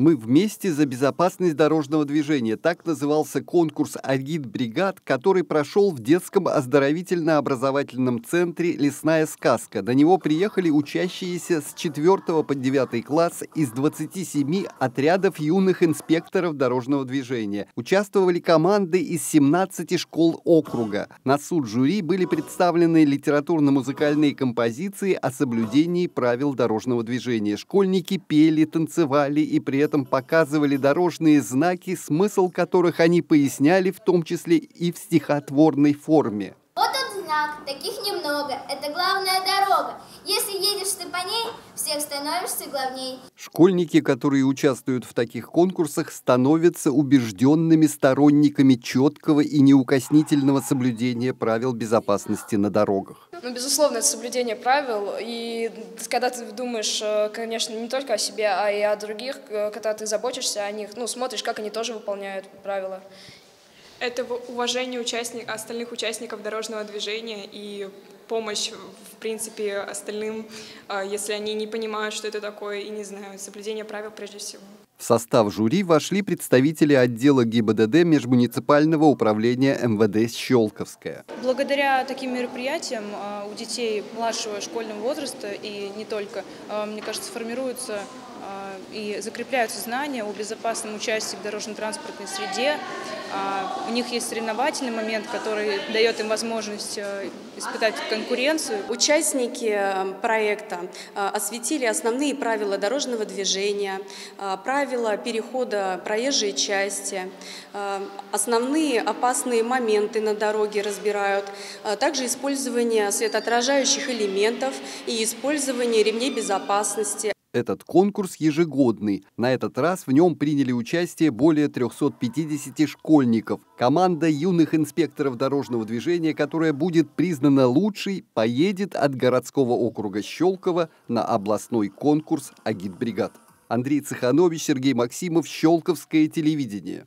Мы вместе за безопасность дорожного движения. Так назывался конкурс «Агит-бригад», который прошел в детском оздоровительно-образовательном центре «Лесная сказка». На него приехали учащиеся с 4 по 9 класс из 27 отрядов юных инспекторов дорожного движения. Участвовали команды из 17 школ округа. На суд жюри были представлены литературно-музыкальные композиции о соблюдении правил дорожного движения. Школьники пели, танцевали и при этом показывали дорожные знаки, смысл которых они поясняли в том числе и в стихотворной форме. Знак, таких немного, это главная дорога. Если едешь ты по ней, всех становишься главней. Школьники, которые участвуют в таких конкурсах, становятся убежденными сторонниками четкого и неукоснительного соблюдения правил безопасности на дорогах. Ну, безусловно, это соблюдение правил. И когда ты думаешь, э, конечно, не только о себе, а и о других, э, когда ты заботишься о них, ну, смотришь, как они тоже выполняют правила. Это уважение участник, остальных участников дорожного движения и помощь, в принципе, остальным, э, если они не понимают, что это такое, и не знают, соблюдение правил прежде всего. В состав жюри вошли представители отдела ГИБДД Межмуниципального управления МВД «Щелковская». Благодаря таким мероприятиям а, у детей младшего школьного возраста и не только, а, мне кажется, формируются а, и закрепляются знания о безопасном участии в дорожно-транспортной среде. У них есть соревновательный момент, который дает им возможность испытать конкуренцию. Участники проекта осветили основные правила дорожного движения, правила перехода проезжей части, основные опасные моменты на дороге разбирают, также использование светоотражающих элементов и использование ремней безопасности. Этот конкурс ежегодный. На этот раз в нем приняли участие более 350 школьников. Команда юных инспекторов дорожного движения, которая будет признана лучшей, поедет от городского округа Щелково на областной конкурс «Агитбригад». Андрей Цеханович, Сергей Максимов, Щелковское телевидение.